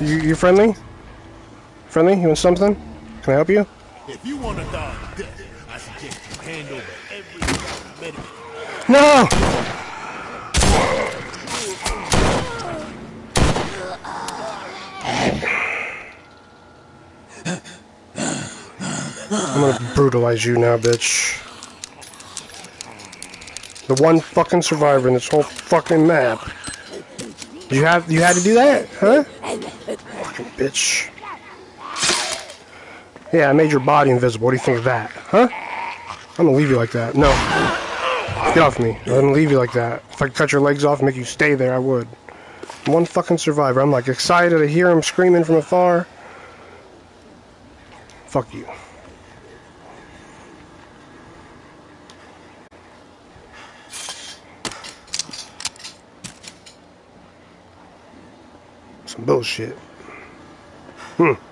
You, you friendly? Friendly? You want something? Can I help you? If you want to die death, I suggest you hand over every. No! I'm gonna brutalize you now, bitch. The one fucking survivor in this whole fucking map. You have you had to do that, huh? Bitch. Yeah, I made your body invisible. What do you think of that, huh? I'm gonna leave you like that. No. Get off me. I wouldn't leave you like that. If I could cut your legs off and make you stay there, I would. One fucking survivor. I'm like excited to hear him screaming from afar. Fuck you. Some bullshit. Hmm.